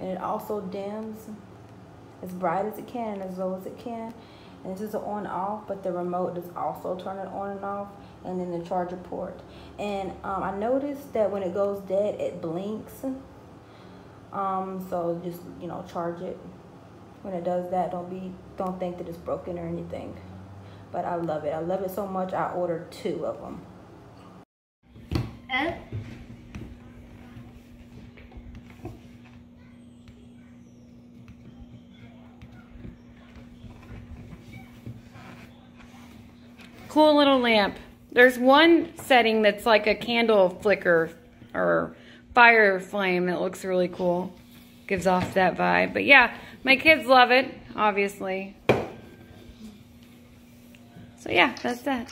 and it also dims as bright as it can as low as it can. And this is an on off but the remote does also turn it on and off and then the charger port. And um, I noticed that when it goes dead it blinks. Um, so just you know charge it. When it does that don't be don't think that it's broken or anything. But I love it. I love it so much I ordered two of them And Cool little lamp. There's one setting that's like a candle flicker or fire flame that looks really cool. Gives off that vibe. But yeah, my kids love it, obviously. So yeah, that's that.